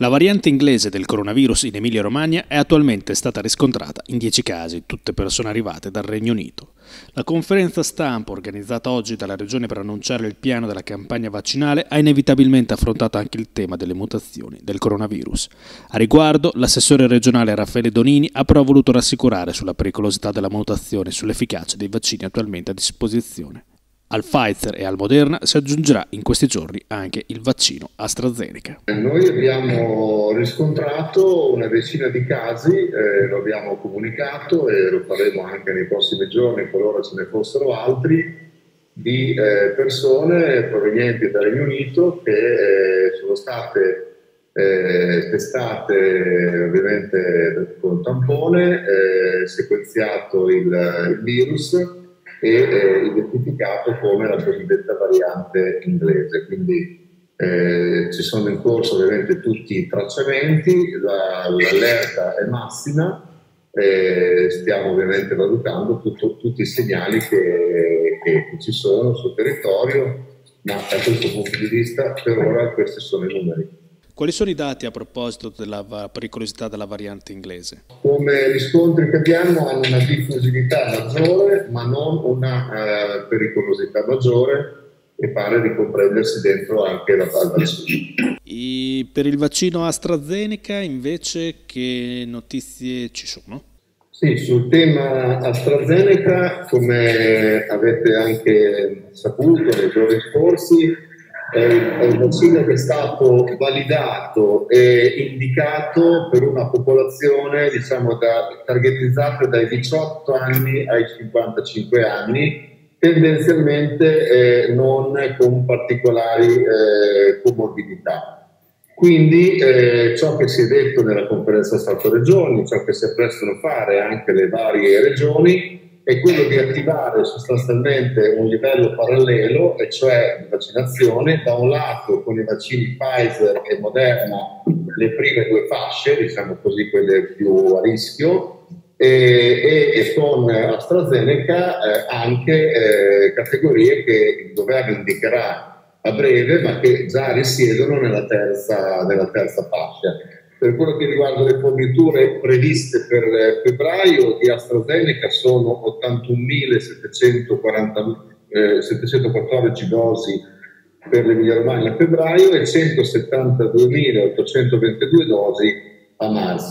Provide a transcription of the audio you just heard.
La variante inglese del coronavirus in Emilia-Romagna è attualmente stata riscontrata in 10 casi, tutte persone arrivate dal Regno Unito. La conferenza stampa organizzata oggi dalla Regione per annunciare il piano della campagna vaccinale ha inevitabilmente affrontato anche il tema delle mutazioni del coronavirus. A riguardo, l'assessore regionale Raffaele Donini ha però voluto rassicurare sulla pericolosità della mutazione e sull'efficacia dei vaccini attualmente a disposizione. Al Pfizer e al Moderna si aggiungerà in questi giorni anche il vaccino AstraZeneca. Noi abbiamo riscontrato una decina di casi, eh, lo abbiamo comunicato e lo faremo anche nei prossimi giorni qualora ce ne fossero altri, di eh, persone provenienti dal Regno Unito che eh, sono state eh, testate ovviamente con tampone, eh, sequenziato il, il virus e eh, identificato come la cosiddetta variante inglese. Quindi eh, ci sono in corso ovviamente tutti i tracciamenti, la, l'allerta è massima, eh, stiamo ovviamente valutando tutto, tutti i segnali che, che, ci sono sul territorio, ma da questo punto di vista per ora questi sono i numeri. Quali sono i dati a proposito della pericolosità della variante inglese? Come riscontri che abbiamo hanno una diffusività maggiore, ma non una eh, pericolosità maggiore e pare di comprendersi dentro anche la vaccino. Per il vaccino AstraZeneca invece che notizie ci sono? Sì, sul tema AstraZeneca, come avete anche saputo nei giorni scorsi, è un vaccino che è stato validato e indicato per una popolazione diciamo da, targetizzata dai 18 anni ai 55 anni, tendenzialmente eh, non con particolari eh, comorbidità. Quindi eh, ciò che si è detto nella conferenza Stato-Regioni, ciò che si apprestano a fare anche le varie regioni, è quello di attivare sostanzialmente un livello parallelo, e cioè vaccinazione, da un lato con i vaccini Pfizer e Moderna, le prime due fasce, diciamo così, quelle più a rischio, e, e, con AstraZeneca eh, anche eh, categorie che il governo indicherà a breve, ma che già risiedono nella terza, nella terza fascia. Per quello che riguarda le forniture previste per febbraio di AstraZeneca sono 81.714 eh, dosi per l'Emilia Romagna a febbraio e 172.822 dosi a marzo.